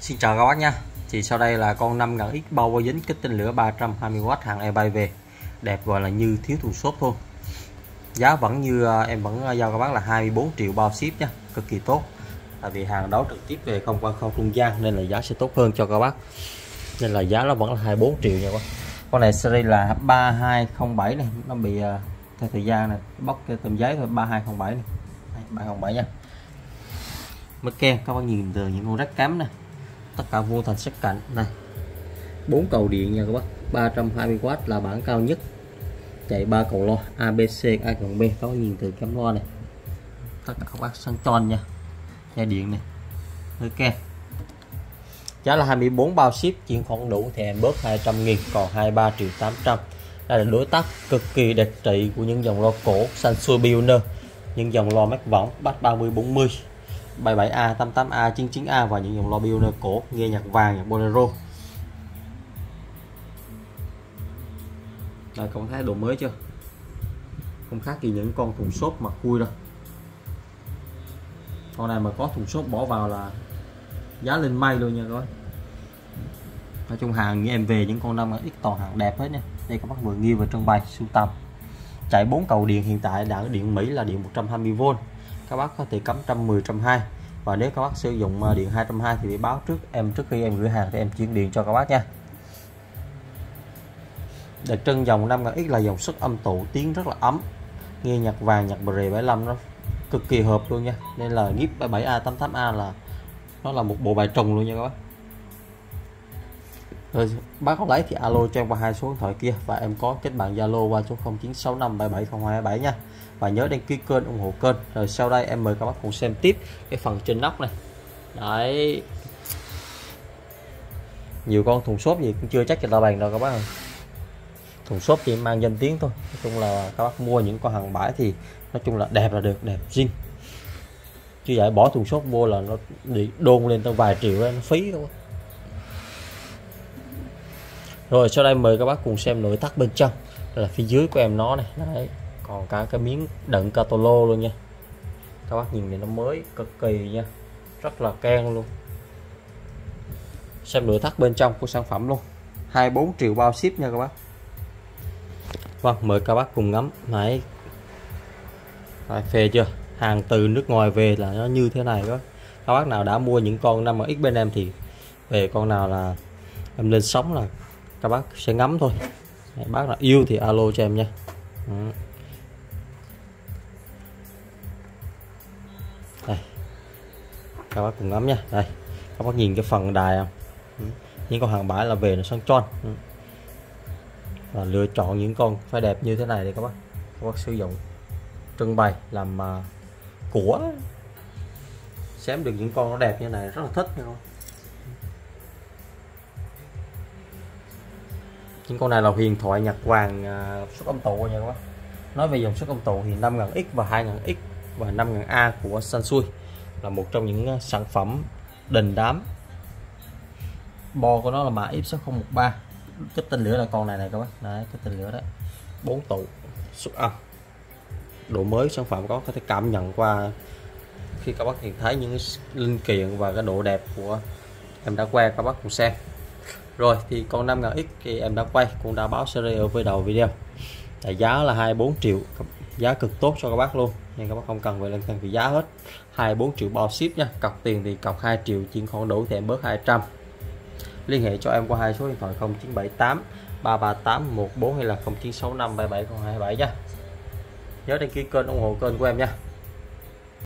Xin chào các bác nha. Thì sau đây là con 5000X bao qua dính kích tinh lửa 320W hàng ebay về Đẹp gọi là như thiếu thùng xốp thôi. Giá vẫn như à, em vẫn à, giao các bác là 24 triệu bao ship nha. Cực kỳ tốt. Tại vì hàng đó trực tiếp về không qua không trung gian Nên là giá sẽ tốt hơn cho các bác. Nên là giá nó vẫn là 24 triệu nha các bác. Con này series là 3207 này. Nó bị à, theo thời gian này, Bóc cái tầm giấy thôi. 3207 này. 307 nha. Mới kem các bác nhìn từ những con rác cắm này tất cả vô thành sắc cạnh này, bốn cầu điện nha các bác. 320W là bản cao nhất. Chạy ba cầu lo ABC A cộng B. Các bác nhìn từ cắm loa này. Tất cả các bác sang tròn nha. Dây điện này. Ok. Giá là 24 bao ship, chuyển khoản đủ thì em bớt 200 nghìn, còn 23 triệu 800 đây là đối tác cực kỳ đặc trị của những dòng lo cổ, Sansui Pioneer những dòng lo mắc võng, bắt 30 40 77A 88A 99A và những dòng loa Pioneer cổ, nghe nhạc vàng, nhạc bolero. Đây con thấy đồ mới chưa? Không khác gì những con thùng xốp mà khui đâu. Con này mà có thùng xốp bỏ vào là giá lên may luôn nha các bạn nói chung hàng như em về, những con năm ít toàn hàng đẹp hết nha. Đây các bác vừa nghi và trưng bày sưu tầm. Chạy bốn cầu điện hiện tại đã điện Mỹ là điện 120V các bác có thể cắm 110 120 và nếu các bác sử dụng ờ, điện 220 thì bị báo trước em, trước khi em gửi hàng thì em chuyển điện cho các bác nha. Đặc trưng dòng 5000X là dòng sức âm tụ, tiếng rất là ấm, nghe nhạc vàng, nhạc bờ rề 75 nó cực kỳ hợp luôn nha. Nên là gip 77A 88A là, nó là một bộ bài trùng luôn nha các bác rồi, bác không lấy thì alo cho em qua hai số điện thoại kia và em có kết bạn zalo qua số 0965770227 nha. Và nhớ đăng ký kênh ủng hộ kênh. Rồi sau đây em mời các bác cùng xem tiếp cái phần trên nóc này. Đấy. Nhiều con thùng xốp gì cũng chưa chắc cho ta bàn đâu các bác ơi thùng xốp chỉ mang danh tiếng thôi. Nói chung là các bác mua những con hàng bãi thì nói chung là đẹp là được, đẹp riêng. Chứ vậy bỏ thùng xốp mua là nó đi đôn lên tới vài triệu nó phí thôi rồi sau đây mời các bác cùng xem nội thất bên trong. Là phía dưới của em nó này. Đấy còn cả cái miếng đựng catalo luôn nha. Các bác nhìn này nó mới cực kỳ nha. Rất là keng luôn. Xem nội thất bên trong của sản phẩm luôn. 24 triệu bao ship nha các bác. Vâng mời các bác cùng ngắm. Máy Đấy, phê chưa? Hàng từ nước ngoài về là nó như thế này đó. Các bác nào đã mua những con năm ở x bên em thì về con nào là em lên sóng là các bác sẽ ngắm thôi. Đấy, bác nào yêu thì alo cho em nha. Ừ. đây. Các bác cùng ngắm nha. Đây. Các bác nhìn cái phần đài không? Ừ. những con hàng bãi là về nó sang tròn ừ. và lựa chọn những con phải đẹp như thế này để các bác các bác sử dụng. Trưng bày làm uh, của. Xém được những con nó đẹp như này rất là thích nha các con này là huyền thoại nhật vàng uh, à, xuất âm tụ nha các bác. Nói về dòng xuất âm tụ thì 5000X và 2000X và 5000A của Sansui là một trong những uh, sản phẩm đình đám. Bo của nó là mã X6013 cái tên lửa là con này này các bác. Đấy cái tên lửa đấy bốn tụ xuất âm. Độ mới sản phẩm có có thể cảm nhận qua khi các bác nhìn thấy những linh kiện và cái độ đẹp của em đã qua các bác cùng xem rồi, thì con 5000X thì em đã quay, cũng đã báo series ở với đầu video. Tại giá là 24 triệu, giá cực tốt cho các bác luôn nên các bác không cần phải lên cân vì giá hết. 24 triệu bao ship nha, cọc tiền thì cọc 2 triệu, chuyển khoản đủ thì em bớt 200 liên hệ cho em qua hai số điện thoại 0978 338 14 hay là 0965 77 nha. Nhớ đăng ký kênh ủng hộ kênh của em nha.